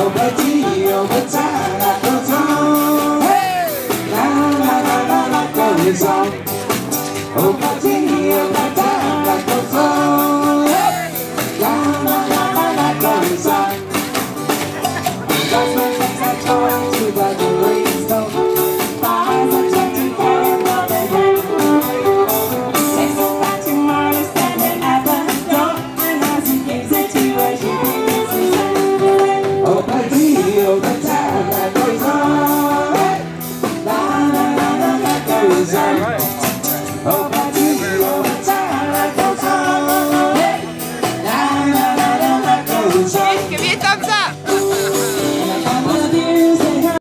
Oh, my dear, Cause I'm, oh,